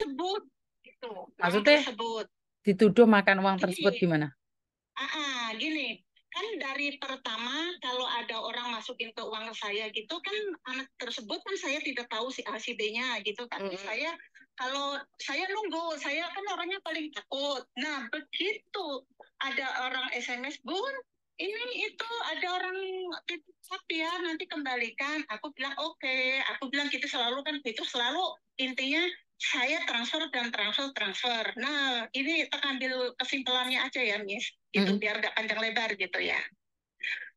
tersebut. Gitu. Maksudnya tersebut. dituduh makan uang tersebut gini gimana? ah ah, gini. Kan dari pertama kalau ada orang masukin ke uang saya gitu kan anak tersebut kan saya tidak tahu si A si B-nya gitu tapi Mm-mm. saya kalau saya nunggu saya kan orangnya paling takut. Nah begitu ada orang SMS bun ini itu ada orang titip ya nanti kembalikan. Aku bilang oke. Aku bilang gitu selalu kan itu selalu intinya saya transfer dan transfer transfer nah ini kita ambil kesimpulannya aja ya Miss itu biar nggak panjang lebar gitu ya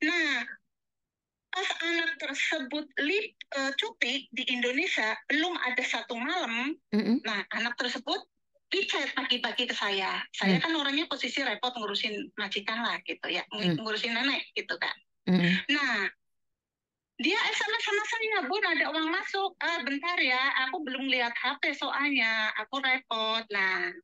nah pas anak tersebut lip, eh, cuti di Indonesia belum ada satu malam Mm-mm. nah anak tersebut di chat pagi-pagi ke saya saya Hmm. kan orangnya posisi repot ngurusin majikan lah gitu ya Hmm. ngurusin nenek gitu kan Mm-mm. Nah, dia SMS sama saya, Bun, ada uang masuk. Ah, bentar ya, aku belum lihat HP soalnya, aku repot. Nah,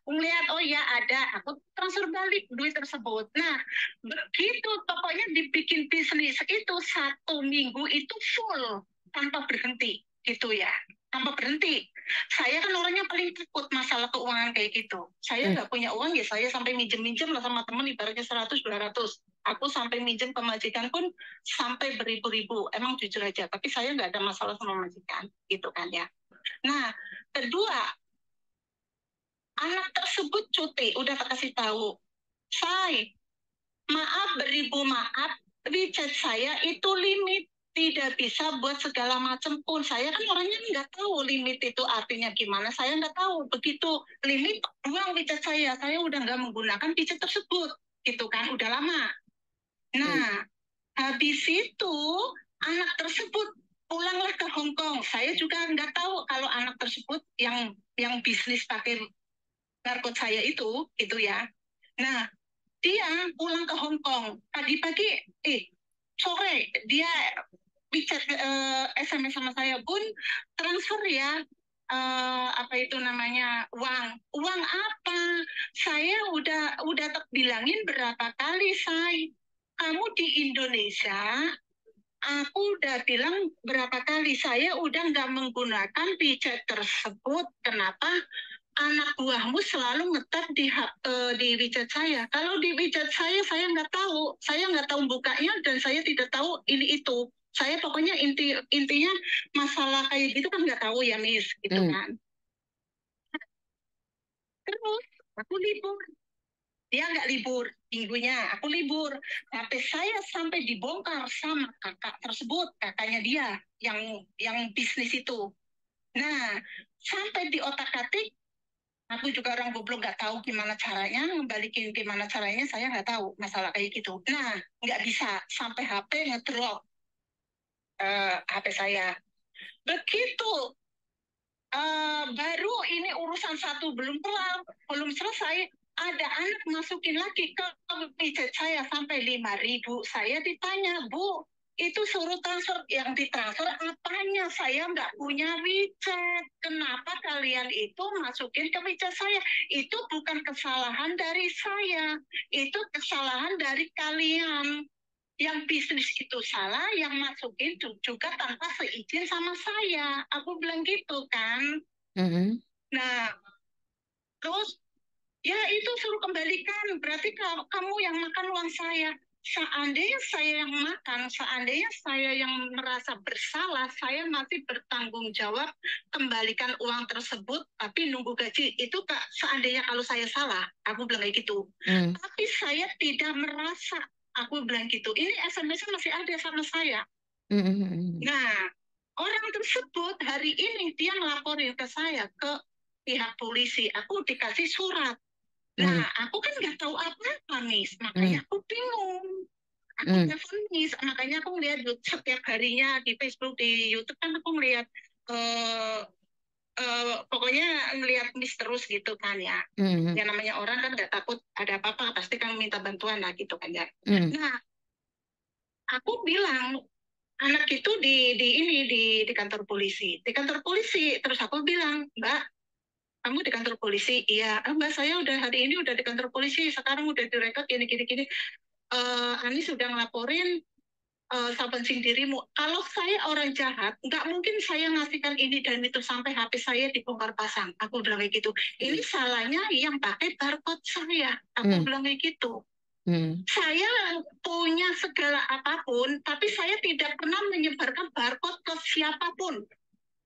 aku ngeliat, oh ya ada, aku transfer balik duit tersebut. Nah, begitu pokoknya dibikin bisnis itu satu minggu itu full, tanpa berhenti, gitu ya. Tanpa berhenti. Saya kan orangnya paling takut masalah keuangan kayak gitu. Saya Hmm. nggak punya uang ya, saya sampai minjem-minjem lah sama temen ibaratnya 100-200. Aku sampai minjem ke majikan pun sampai beribu-ribu. Emang jujur aja, tapi saya nggak ada masalah sama majikan, gitu kan ya. Nah, kedua, anak tersebut cuti, udah tak kasih tahu. Say, maaf beribu maaf, WeChat saya itu limit. Tidak bisa buat segala macam pun. Saya kan orangnya nggak tahu limit itu artinya gimana. Saya nggak tahu. Begitu limit uang WeChat saya, saya udah nggak menggunakan WeChat tersebut. Gitu kan, udah lama. Nah, habis itu anak tersebut pulanglah ke Hong Kong. Saya juga nggak tahu kalau anak tersebut yang yang bisnis pakai barcode saya itu, itu ya. Nah, dia pulang ke Hong Kong pagi-pagi, eh sore dia bicara eh, SMS sama saya, Bun, transfer ya. eh, apa itu namanya uang. Uang apa? Saya udah udah bilangin berapa kali saya kamu di Indonesia aku udah bilang berapa kali saya udah nggak menggunakan WeChat tersebut. Kenapa? Anak buahmu selalu ngetap di eh, di WeChat saya. Kalau di WeChat saya saya nggak tahu. Saya nggak tahu bukanya dan saya tidak tahu ini itu saya pokoknya inti intinya masalah kayak gitu kan nggak tahu ya Miss gitu Hmm. kan. Terus aku libur. Dia nggak libur minggunya aku libur. Tapi saya sampai dibongkar sama kakak tersebut kakaknya dia yang yang bisnis itu. Nah sampai di otak atik aku juga orang goblok nggak tahu gimana caranya ngembalikin gimana caranya saya nggak tahu masalah kayak gitu. Nah nggak bisa. Sampai HP ngedrop eh, HP saya. Begitu eh, baru ini urusan satu belum kelar belum selesai ada anak masukin lagi ke WeChat saya sampai lima ribu. Saya ditanya bu itu suruh transfer yang ditransfer apanya? Saya nggak punya WeChat kenapa kalian itu masukin ke WeChat saya? Itu bukan kesalahan dari saya. Itu kesalahan dari kalian yang bisnis itu salah yang masukin ju- juga tanpa seizin sama saya aku bilang gitu kan Mm-mm. nah terus ya itu suruh kembalikan berarti ka- kamu yang makan uang saya seandainya saya yang makan seandainya saya yang merasa bersalah saya masih bertanggung jawab kembalikan uang tersebut tapi nunggu gaji itu kak seandainya kalau saya salah aku bilang kayak gitu Mm. tapi saya tidak merasa aku bilang gitu ini SMS masih ada sama saya. Mm-mm. nah orang tersebut hari ini dia ngelaporin ke saya ke pihak polisi. Aku dikasih surat. Mm. nah aku kan nggak tahu apa-apa nih makanya aku bingung. Aku Mm. telepon nih makanya aku ngeliat setiap harinya di Facebook di YouTube kan aku ngeliat eh eh, pokoknya ngeliat Miss terus gitu kan ya. Mm. ya namanya orang kan nggak takut ada apa-apa pasti kan minta bantuan lah gitu kan ya. Mm. nah aku bilang anak itu di di ini di di kantor polisi. Di kantor polisi? Terus aku bilang mbak kamu di kantor polisi? Iya. "Ah, mbak saya udah hari ini udah di kantor polisi sekarang udah direkod gini gini gini. Eh, Anis sudah ngelaporin uh, sabencing dirimu. Kalau saya orang jahat, nggak mungkin saya ngasihkan ini dan itu sampai HP saya dibongkar pasang. Aku bilang kayak gitu. Ini hmm. salahnya yang pakai barcode saya. Aku hmm. bilang kayak gitu. Hmm. Saya punya segala apa pun, tapi saya tidak pernah menyebarkan barcode ke siapa pun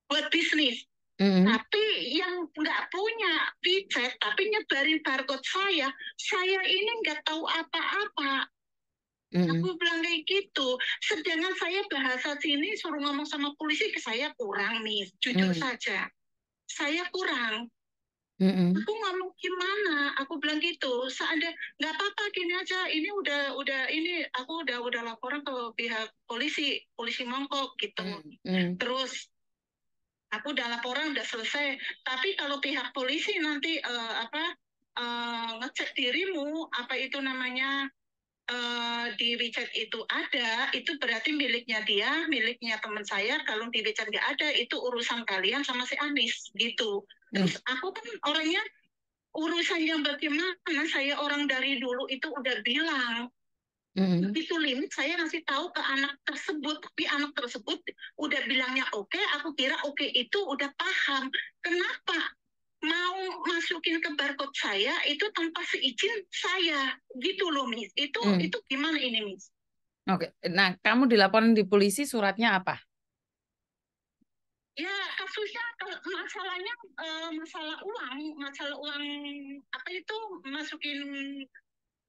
buat bisnis. Mm-hmm. Tapi yang nggak punya WeChat, tapi nyebarin barcode saya, saya ini nggak tahu apa-apa. Mm-hmm. Aku bilang kayak gitu. Sedangkan saya bahasa sini suruh ngomong sama polisi ke saya kurang nih, jujur mm-hmm. saja. Saya kurang. Mm-hmm. Aku ngomong gimana? Aku bilang gitu. Seandainya nggak apa-apa gini aja. Ini udah udah ini aku udah udah laporan ke pihak polisi, polisi Mongkok gitu. Mm-hmm. Terus aku udah laporan udah selesai. Tapi kalau pihak polisi nanti uh, apa uh, ngecek dirimu apa itu namanya uh, di WeChat itu ada, itu berarti miliknya dia, miliknya teman saya. Kalau di WeChat nggak ada, itu urusan kalian sama si Anis gitu. Terus hmm. aku kan orangnya urusannya bagaimana? Saya orang dari dulu itu udah bilang. Mm. Itu limit saya ngasih tahu ke anak tersebut, tapi anak tersebut udah bilangnya oke, okay, aku kira oke okay itu udah paham. Kenapa mau masukin ke barcode saya itu tanpa seizin saya. Gitu loh Miss. Itu hmm. itu gimana ini Miss? Oke. Nah kamu dilaporin di polisi suratnya apa? Ya kasusnya masalahnya uh, masalah uang. Masalah uang apa itu masukin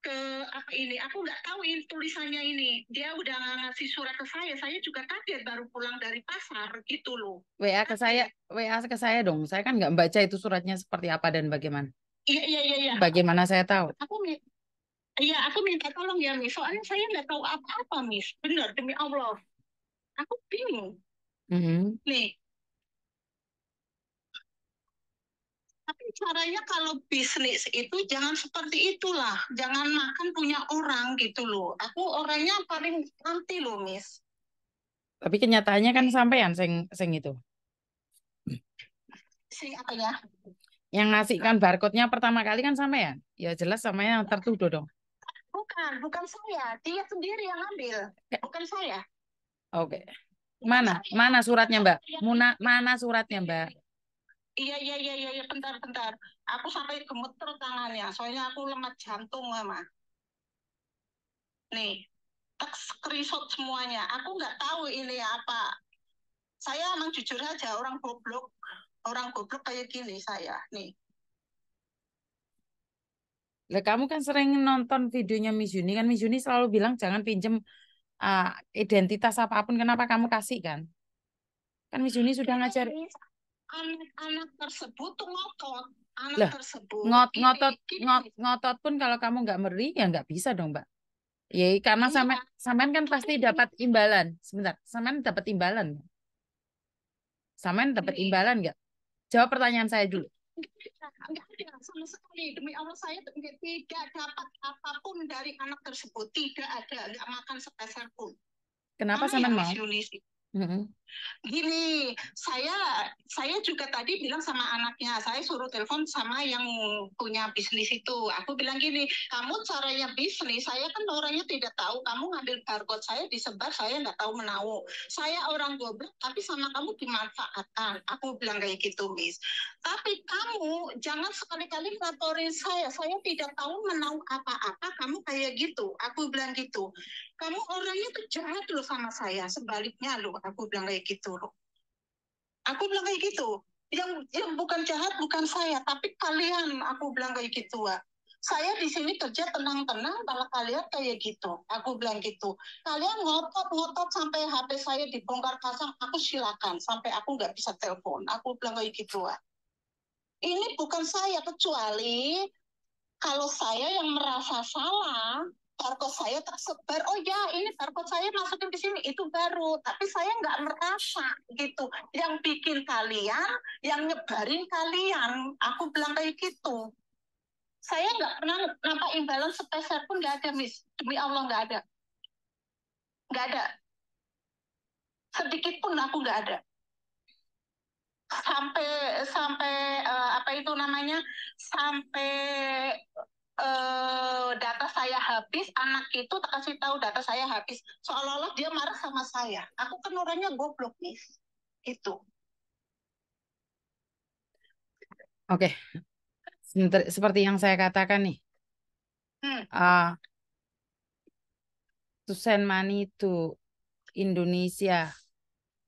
ke apa ini aku nggak tahu ini tulisannya ini. Dia udah ngasih surat ke saya saya juga kaget baru pulang dari pasar gitu loh. WA ke saya WA ke saya dong. Saya kan nggak baca itu suratnya seperti apa dan bagaimana. Iya iya iya, iya. bagaimana saya tahu? Aku iya aku minta tolong ya Miss soalnya saya nggak tahu apa-apa Miss benar demi Allah. Aku bingung. Mm -hmm. nih Tapi caranya kalau bisnis itu jangan seperti itulah. Jangan makan punya orang gitu loh. Aku orangnya paling anti loh, Miss. Tapi kenyataannya kan sampean sing sing itu. Sing apa ya? Yang ngasihkan barcode-nya pertama kali kan sampean. Ya jelas sama yang tertuduh dong. Bukan, bukan saya. Dia sendiri yang ambil, bukan saya. Oke. Okay. Mana? Mana suratnya, Mbak? Muna, mana suratnya, Mbak? Iya iya iya iya ya, bentar bentar. Aku sampai gemeter tangannya, soalnya aku lemah jantung mama. Nih, tak screenshot semuanya. Aku nggak tahu ini apa. Saya emang jujur aja orang goblok, orang goblok kayak gini saya. Nih. Lah kamu kan sering nonton videonya Miss Yuni kan Miss Yuni selalu bilang jangan pinjem uh, identitas apa pun kenapa kamu kasih kan? Kan Miss Yuni sudah ngajar anak-anak tersebut tuh ngotot. Anak lah, tersebut ngot ngotot ngot ngotot pun kalau kamu nggak meri ya nggak bisa dong mbak. Ya karena iya. sampai sampean kan pasti dapat imbalan. Sebentar sampean dapat imbalan sampean dapat iya. imbalan nggak? Jawab pertanyaan saya dulu. Enggak ada sama sekali. Demi Allah saya tidak dapat apa pun dari anak tersebut. Tidak ada nggak makan sepeser pun. Kenapa sampean mau Mm-hmm. Gini, saya saya juga tadi bilang sama anaknya, saya suruh telepon sama yang punya bisnis itu. Aku bilang gini, kamu caranya bisnis, saya kan orangnya tidak tahu. Kamu ngambil barcode saya disebar, saya nggak tahu menau. Saya orang goblok, tapi sama kamu dimanfaatkan. Aku bilang kayak gitu, Miss. Tapi kamu jangan sekali-kali laporin saya. Saya tidak tahu menau apa-apa. Kamu kayak gitu. Aku bilang gitu kamu orangnya tuh jahat loh sama saya sebaliknya loh aku bilang kayak gitu loh. Aku bilang kayak gitu. Yang yang bukan jahat bukan saya tapi kalian aku bilang kayak gitu ah saya di sini kerja tenang-tenang malah kalian kayak gitu. Aku bilang gitu. Kalian ngotot-ngotot sampai HP saya dibongkar pasang aku silakan sampai aku nggak bisa telepon. Aku bilang kayak gitu ah ini bukan saya kecuali kalau saya yang merasa salah barcode saya tersebar. Oh ya ini barcode saya masukin di sini. Itu baru. Tapi saya nggak merasa gitu. Yang bikin kalian yang nyebarin kalian. Aku bilang kayak gitu. Saya nggak pernah nampak imbalan sepeser pun nggak ada miss. Demi Allah nggak ada. Nggak ada. Sedikit pun aku nggak ada. Sampai sampai uh, apa itu namanya? Sampai eh, habis, anak itu tak kasih tahu data saya habis. Seolah-olah dia marah sama saya. Aku kan orangnya goblok, Miss. Itu. Oke. Sebentar- Seperti yang saya katakan nih. Hmm. ah, to send money to Indonesia,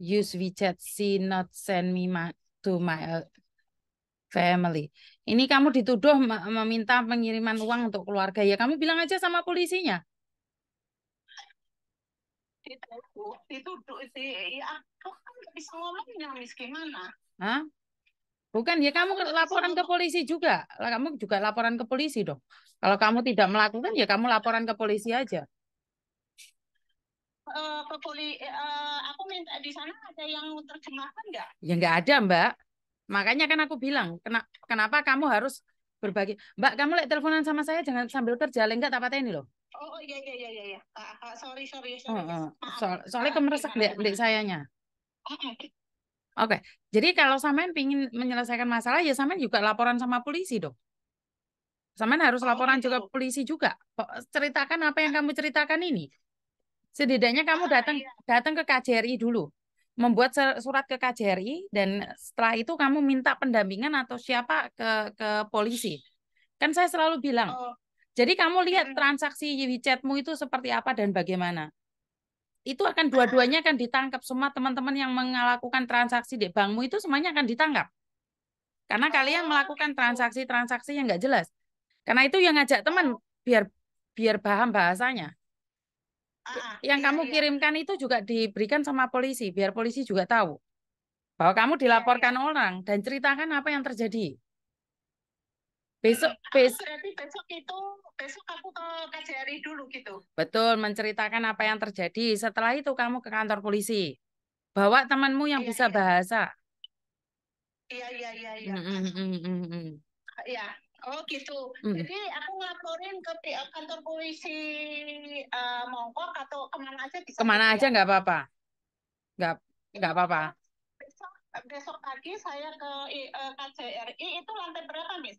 use WeChat, see not send me ma- to my uh, family. Ini kamu dituduh me- meminta pengiriman uang untuk keluarga ya. Kamu bilang aja sama polisinya. Itu, itu, itu, ya, aku kan nggak bisa ngomongnya, Miss. Gimana? Hah? Bukan ya kamu laporan ke polisi juga. Lah, Kamu juga laporan ke polisi dong. Kalau kamu tidak melakukan ya kamu laporan ke polisi aja. Eh, ke poli, eh, aku minta di sana ada yang terjemahkan nggak? Ya nggak ada Mbak. Makanya kan aku bilang, kena, kenapa kamu harus berbagi. Mbak, kamu lek teleponan sama saya jangan sambil kerja, lek enggak tak pateni loh. Oh, oh, iya, iya, iya, iya, iya. Ah, ah, sorry, sorry, Oh, sorry. oh. Maaf. Soal, soalnya kemeresek dek, dek sayanya. Oke, jadi kalau sampean pingin menyelesaikan masalah, ya sampean juga laporan sama polisi dong. Sampean harus Oh, laporan gitu. juga ke polisi juga. Ceritakan apa yang kamu ceritakan ini. Setidaknya kamu Ah, datang iya. datang ke KJRI dulu, membuat surat ke KJRI dan setelah itu kamu minta pendampingan atau siapa ke ke polisi. Kan saya selalu bilang, Oh, jadi kamu lihat transaksi WeChatmu itu seperti apa dan bagaimana. Itu akan dua-duanya akan ditangkap semua teman-teman yang melakukan transaksi di bankmu itu semuanya akan ditangkap. Karena kalian Oh, melakukan gitu. transaksi-transaksi yang nggak jelas. Karena itu yang ngajak teman biar biar paham bahasanya. Ah, Yang iya, kamu iya. kirimkan itu juga diberikan sama polisi biar polisi juga tahu bahwa kamu Iya, dilaporkan iya. orang dan ceritakan apa yang terjadi. Besok Mm-mm. Aku bes berarti besok itu, besok aku ke KJRI dulu gitu. betul menceritakan apa yang terjadi. Setelah itu kamu ke kantor polisi. Bawa temanmu yang Iya, bisa iya. bahasa. Iya, iya, iya, iya. Mm, mm, mm, mm, mm. Iya. Oh gitu. Mm. Jadi aku ngelaporin ke kantor polisi eh, Mongkok atau ke mana aja bisa Ke mana aja nggak apa-apa. Nggak nggak Itu apa-apa. besok besok pagi saya ke I- eh, KJRI itu lantai berapa, Miss?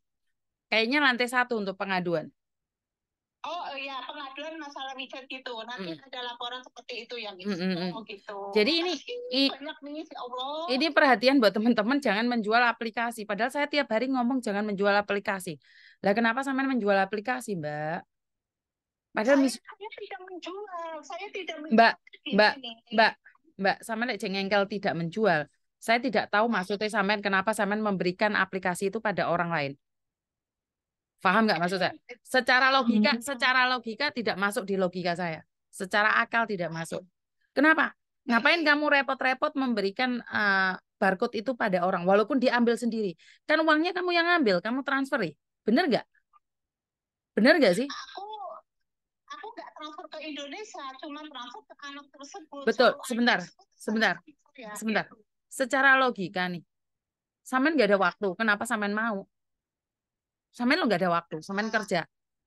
Kayaknya lantai satu untuk pengaduan. Oh iya, pengaduan masalah WeChat gitu. Nanti Mm. ada laporan seperti itu ya, Miss. Mm, gitu. Jadi ini i- banyak, Miss. Ya Allah. ini perhatian buat teman-teman jangan menjual aplikasi. Padahal saya tiap hari ngomong jangan menjual aplikasi. Lah kenapa sampean menjual aplikasi, Mbak? Padahal Saya, mis saya tidak menjual. Saya tidak Mbak, menjual. Mbak, Gini. Mbak, Mbak, sampean lek jengengkel tidak menjual. Saya tidak tahu maksudnya sampean kenapa sampean memberikan aplikasi itu pada orang lain. Paham nggak maksud saya? Secara logika, secara logika tidak masuk di logika saya. Secara akal tidak masuk. Kenapa? Ngapain kamu repot-repot memberikan eh, barcode itu pada orang, walaupun diambil sendiri? Kan uangnya kamu yang ambil, kamu transferi. Bener nggak? Bener nggak sih? Aku aku nggak transfer ke Indonesia, cuma transfer ke anak tersebut. Betul, sebentar, tersebut sebentar, ya, sebentar. gitu. Secara logika nih, sampean nggak ada waktu. Kenapa sampean mau? Sampean lo nggak ada waktu, sampean Ah. kerja.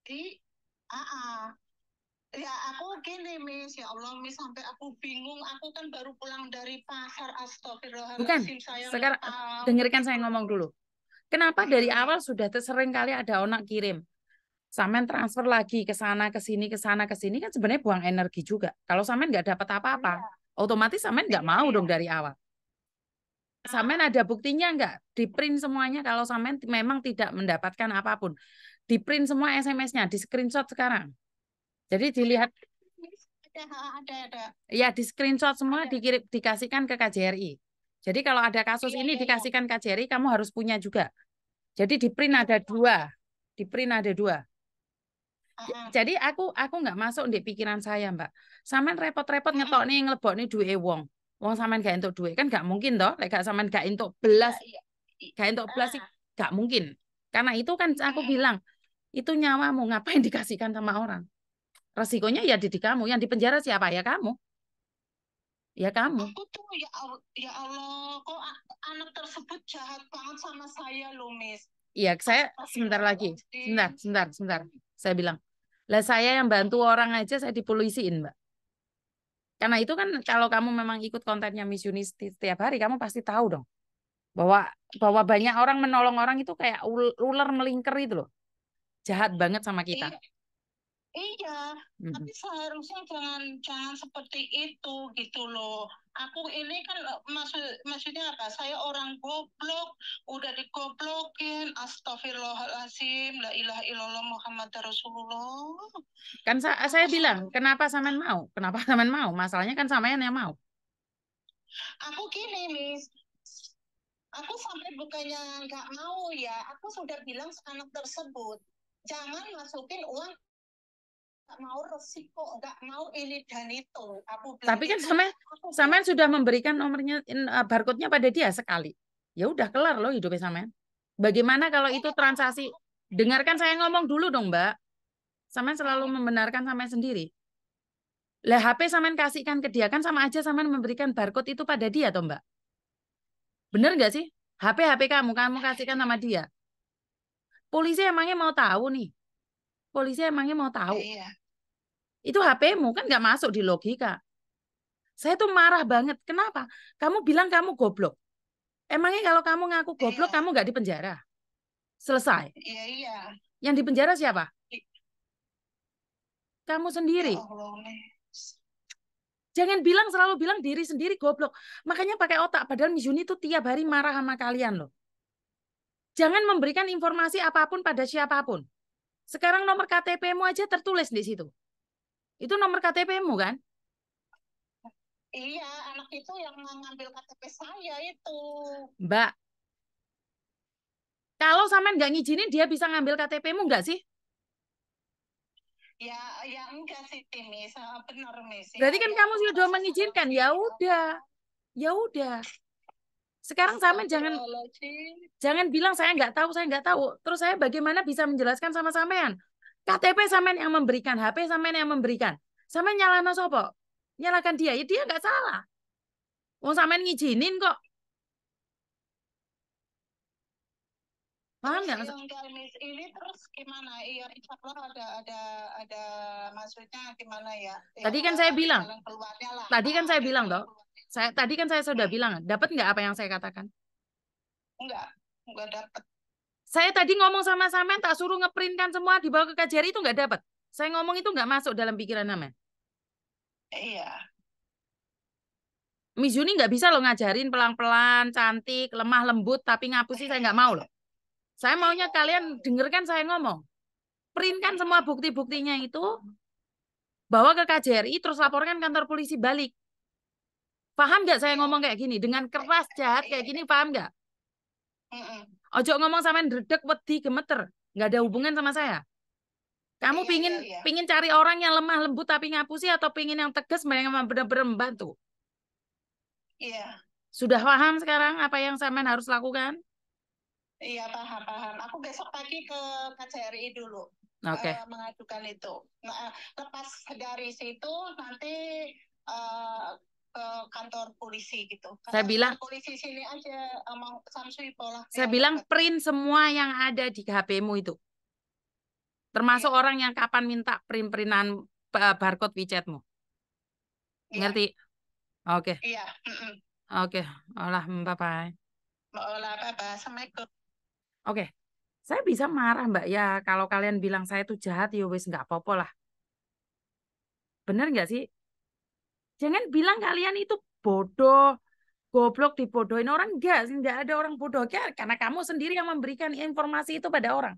Di, ah, ah. Ya aku gini Miss, ya Allah Miss sampai aku bingung. Aku kan baru pulang dari pasar. Astagfirullahaladzim. Saya nggak sekarang tahu. dengarkan saya ngomong dulu. Kenapa dari awal sudah sering kali ada onak kirim? Sampean transfer lagi ke sana ke sini ke sana ke sini kan sebenarnya buang energi juga. Kalau sampean nggak dapat apa-apa, otomatis sampean nggak Iya, mau iya. dong dari awal. Sampean ada buktinya nggak? Di print semuanya kalau sampean memang tidak mendapatkan apa pun. Di print semua SMS-nya, di screenshot sekarang. Jadi dilihat Ada, ada, ada. ya di screenshot semua Ada. dikirim dikasihkan ke KJRI. Jadi kalau ada kasus Iya, ini iya, iya. dikasihkan KJRI, kamu harus punya juga. Jadi di print ada dua, di print ada dua. Ah, ah. Jadi aku aku nggak masuk di pikiran saya mbak. Sampean repot-repot Mm-mm. ngetok nih ngelebok nih duit wong. Wong sampean gak entuk duit kan gak mungkin toh. Lek gak sampean gak entuk belas, Iya, iya. gak entuk belas sih Ah. gak mungkin. Karena itu kan aku bilang itu nyawamu ngapain dikasihkan sama orang. Resikonya ya di kamu. Yang di penjara siapa ya kamu. Ya kamu. Aku tuh ya Allah, ya Allah, kok anak tersebut jahat banget sama saya loh, Miss. Iya saya sebentar lagi. Sebentar, sebentar, sebentar. Saya bilang. Lah saya yang bantu orang aja saya dipolisiin mbak. Karena itu kan kalau kamu memang ikut kontennya Miss Yunis setiap hari, kamu pasti tahu dong bahwa bahwa banyak orang menolong orang itu kayak ul- ular melingkar itu loh. jahat banget sama kita. Iya. Mhm. tapi seharusnya jangan jangan seperti itu gitu loh. Aku ini kan maksud maksudnya apa? Saya orang goblok, udah digoblokin. Astagfirullahaladzim, la ilaha illallah Muhammad Rasulullah. Kan sa- saya bilang, kenapa sampean mau? Kenapa sampean mau? Masalahnya kan sampean yang mau. Aku gini, Miss. Aku sampai bukannya nggak mau ya, aku sudah bilang ke anak tersebut, jangan masukin uang nggak mau resiko, nggak mau ini dan itu. Aku Tapi kan sampean Aku sampean sudah memberikan nomornya eh, barcode-nya pada dia sekali. Ya udah kelar loh hidupnya sampean. Bagaimana kalau itu transaksi? Dengarkan saya ngomong dulu dong, Mbak. Sampean selalu membenarkan sampean sendiri. Lah HP sampean kasihkan ke dia kan sama aja sampean memberikan barcode itu pada dia toh, Mbak. Bener nggak sih? HP HP kamu kamu kasihkan sama dia. Polisi emangnya mau tahu nih. Polisi emangnya mau tahu. Iya. Itu HP-mu kan nggak masuk di logika. Saya tuh marah banget. Kenapa? Kamu bilang kamu goblok. Emangnya kalau kamu ngaku goblok, Iya. kamu nggak dipenjara? Selesai. Iya, iya. Yang dipenjara siapa? Kamu Ya sendiri. Allah. Jangan bilang selalu bilang diri sendiri goblok. Makanya pakai otak. Padahal Miss Yuni tuh tiap hari marah sama kalian loh. Jangan memberikan informasi apa pun pada siapa pun. Sekarang nomor KTP-mu aja tertulis di situ. Itu nomor KTP-mu kan? Iya, anak itu yang ngambil KTP saya itu. Mbak. Kalau sampean nggak ngizinin dia bisa ngambil KTP-mu nggak sih? Ya, ya enggak sih, Miss. Benar, Miss. Ya, Berarti kan ya, kamu aku sudah mengizinkan. Ya itu. udah. Ya udah. Sekarang sampean jangan jangan bilang saya nggak tahu, saya nggak tahu. Terus saya bagaimana bisa menjelaskan sama sampean? KTP sampean yang memberikan, HP sampean yang memberikan. Sampean nyalahno sopo? Nyalakan dia, ya dia nggak salah. Wong sampean ngizinin kok. Paham nggak? Miss. Ini terus gimana? Iya, insya Allah ada ada ada maksudnya gimana ya? Ya, Tadi kan saya bilang. Tadi kan saya bilang toh. Saya tadi kan saya sudah bilang, dapat nggak apa yang saya katakan? Enggak, enggak dapat. Saya tadi ngomong sama sampean tak suruh ngeprintkan semua dibawa ke KJRI itu nggak dapat. Saya ngomong itu nggak masuk dalam pikiran sampean. Iya. Miss Yuni nggak bisa loh ngajarin pelan-pelan, cantik, lemah, lembut, tapi ngapusi saya nggak mau loh. Saya maunya kalian dengarkan saya ngomong. Printkan semua bukti-buktinya itu, bawa ke KJRI, terus laporkan kantor polisi balik. Paham nggak saya ngomong kayak gini? Dengan keras, jahat kayak gini, paham nggak? Mm-mm. Ojo ngomong sama dredeg, wedi, gemeter. Nggak ada hubungan sama saya. Kamu Iya, pingin iya, iya. pingin cari orang yang lemah lembut tapi ngapusi atau pingin yang tegas yang benar-benar membantu? Iya. Sudah paham sekarang apa yang sampean harus lakukan? Iya paham paham. Aku besok pagi ke KJRI dulu Oke. eh, mengajukan itu. Nah, eh, lepas dari situ nanti eh, ke kantor polisi gitu. Saya Kantor bilang- polisi sini aja eh, mau Samsui pola. Saya bilang print semua yang ada di HP-mu itu. Termasuk Iya. orang yang kapan minta print-printan ba- barcode WeChat-mu. Ngerti? Oke, Iya. mm-mm. oke. Olah, bye-bye. Olah apa Assalamualaikum. Oke. Saya bisa marah, Mbak. Ya, kalau kalian bilang saya itu jahat, ya wis nggak apa-apa lah. Bener nggak sih? Jangan bilang kalian itu bodoh, goblok dibodohin orang. Enggak, nggak ada orang bodoh. Karena kamu sendiri yang memberikan informasi itu pada orang.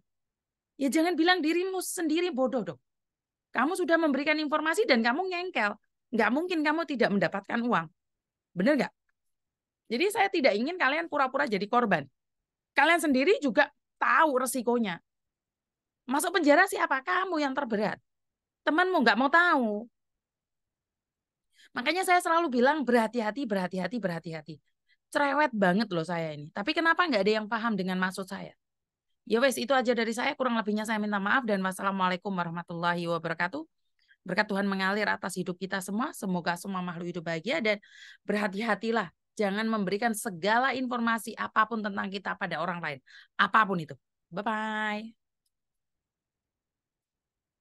Ya jangan bilang dirimu sendiri bodoh dong. Kamu sudah memberikan informasi dan kamu ngengkel. Nggak mungkin kamu tidak mendapatkan uang. Bener nggak? Jadi saya tidak ingin kalian pura-pura jadi korban. Kalian sendiri juga tahu resikonya. Masuk penjara siapa? Kamu yang terberat. Temanmu nggak mau tahu. Makanya saya selalu bilang berhati-hati, berhati-hati, berhati-hati. Cerewet banget loh saya ini. Tapi kenapa nggak ada yang paham dengan maksud saya? Ya wes, itu aja dari saya. Kurang lebihnya saya minta maaf dan wassalamualaikum warahmatullahi wabarakatuh. Berkat Tuhan mengalir atas hidup kita semua. Semoga semua makhluk hidup bahagia dan berhati-hatilah. Jangan memberikan segala informasi apa pun tentang kita pada orang lain. Apa pun itu. Bye-bye.